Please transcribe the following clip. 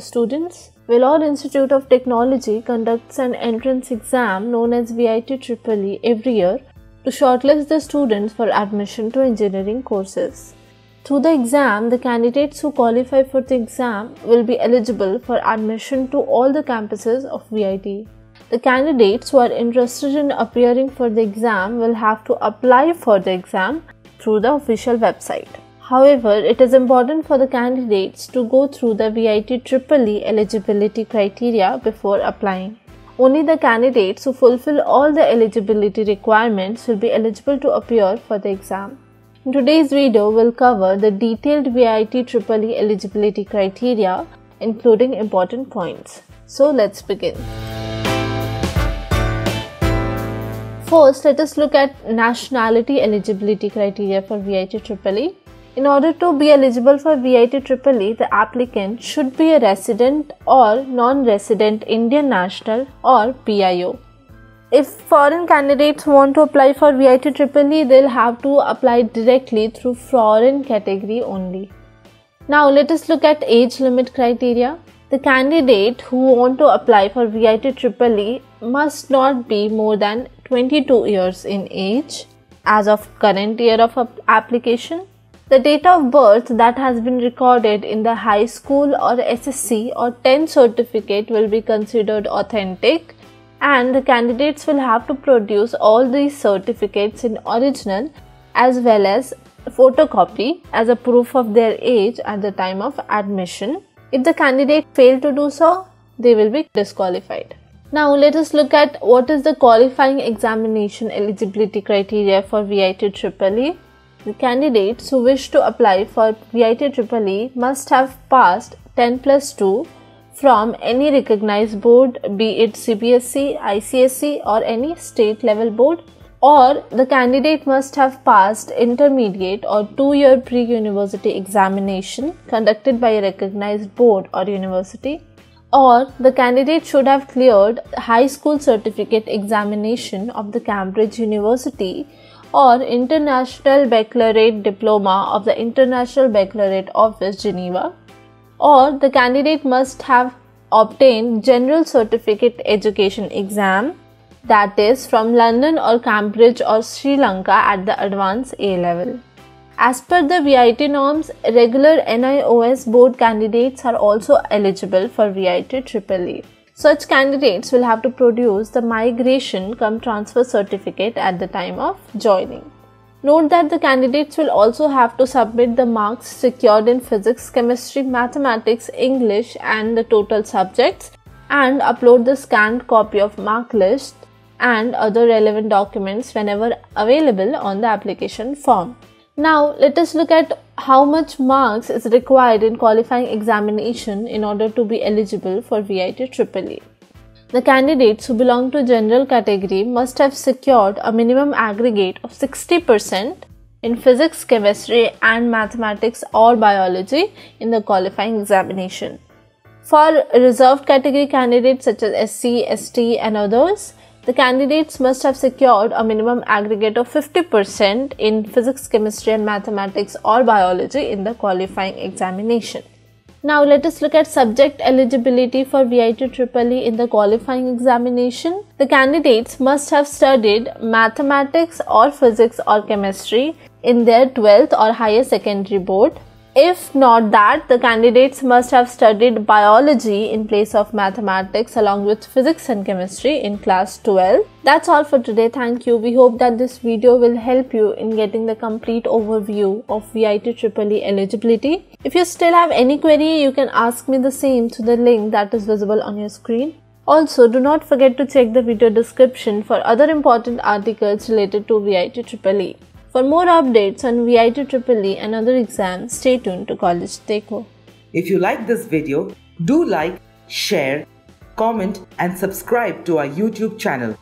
Students. Vellore Institute of Technology conducts an entrance exam known as VIT EEE every year to shortlist the students for admission to engineering courses. Through the exam, the candidates who qualify for the exam will be eligible for admission to all the campuses of VIT. The candidates who are interested in appearing for the exam will have to apply for the exam through the official website. However, it is important for the candidates to go through the VIT EEE eligibility criteria before applying. Only the candidates who fulfill all the eligibility requirements will be eligible to appear for the exam. In today's video, we'll cover the detailed VIT EEE eligibility criteria, including important points. So let's begin. First, let us look at nationality eligibility criteria for VIT EEE. In order to be eligible for VIT EEE, the applicant should be a resident or non-resident Indian national or PIO. If foreign candidates want to apply for VIT EEE, they'll have to apply directly through foreign category only. Now let us look at age limit criteria. The candidate who want to apply for VIT EEE must not be more than 22 years in age as of current year of application the date of birth that has been recorded in the high school or SSC or 10 certificate will be considered authentic and the candidates will have to produce all these certificates in original as well as photocopy as a proof of their age at the time of admission. If the candidate fail to do so, they will be disqualified. Now let us look at what is the qualifying examination eligibility criteria for VIT EEE. The candidates who wish to apply for VIT EEE must have passed 10 plus 2 from any recognized board, be it CBSE, ICSE, or any state level board, or the candidate must have passed intermediate or two year pre university examination conducted by a recognized board or university, or the candidate should have cleared high school certificate examination of the Cambridge University or International Baccalaureate Diploma of the International Baccalaureate Office, Geneva, or the candidate must have obtained General Certificate Education exam that is from London or Cambridge or Sri Lanka at the advanced A level. As per the VIT norms, regular NIOS board candidates are also eligible for VIT EEE. Such candidates will have to produce the migration cum transfer certificate at the time of joining. Note that the candidates will also have to submit the marks secured in physics, chemistry, mathematics, English, and the total subjects and upload the scanned copy of mark list and other relevant documents whenever available on the application form. Now, let us look at how much marks is required in qualifying examination in order to be eligible for VIT EEE. The candidates who belong to general category must have secured a minimum aggregate of 60% in physics, chemistry and mathematics or biology in the qualifying examination. For reserved category candidates such as SC, ST and others, the candidates must have secured a minimum aggregate of 50% in physics, chemistry and mathematics or biology in the qualifying examination. Now let us look at subject eligibility for VIT EEE in the qualifying examination. The candidates must have studied mathematics or physics or chemistry in their 12th or higher secondary board if not that, the candidates must have studied biology in place of mathematics along with physics and chemistry in class 12. That's all for today. Thank you. We hope that this video will help you in getting the complete overview of VIT EEE eligibility. If you still have any query, you can ask me the same through the link that is visible on your screen. Also, do not forget to check the video description for other important articles related to VIT EEE. For more updates on VIT EEE and other exams, stay tuned to College Dekho. If you like this video, do like, share, comment and subscribe to our YouTube channel.